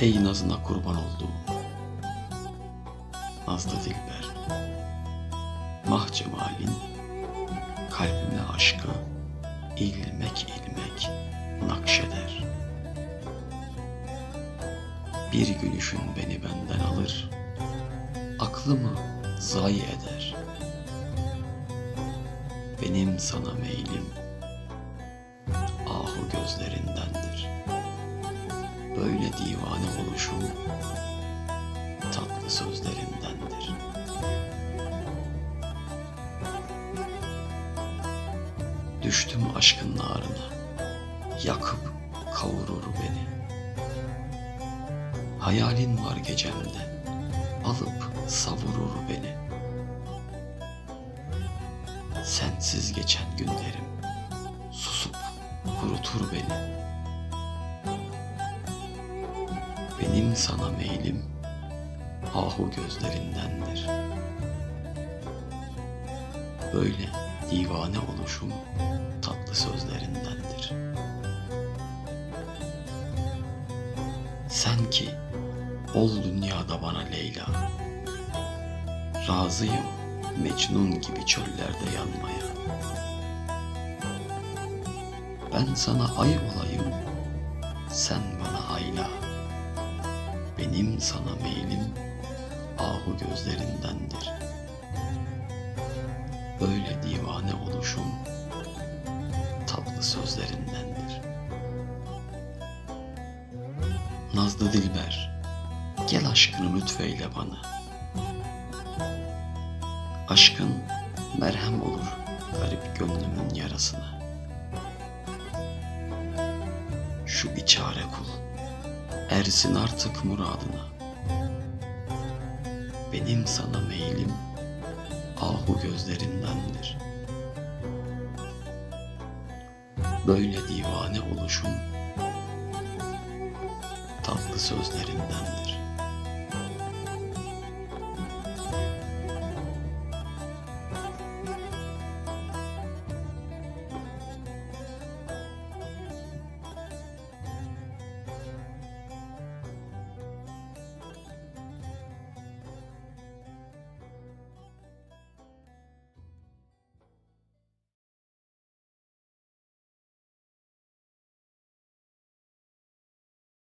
Ey nazına kurban olduğum Nazlı Dilber. Mah cemalin Kalbime aşkı ilmek ilmek nakşeder. Bir gülüşün beni benden alır Aklımı zayi eder. Benim sana meylim divane oluşum tatlı sözlerindendir. Düştüm aşkın narına, yakıp kavurur beni. Hayalin var gecemde, alıp savurur beni. Sensiz geçen günlerim, susup kurutur beni. Benim sana meylim ahu gözlerindendir. Böyle divane oluşum tatlı sözlerindendir. Sen ki ol dünyada bana Leyla. Razıyım Mecnun gibi çöllerde yanmaya. Ben sana ay olayım, sen bana ayla. Benim sana meylim ahu gözlerindendir. Böyle divane oluşum tatlı sözlerindendir. Nazlı Dilber, gel aşkını lütfeyle bana. Aşkın merhem olur garip gönlümün yarasına. Şu biçare kul ersin artık muradına. Benim sana meylim ahu gözlerindendir. Böyle divane oluşum tatlı sözlerindendir.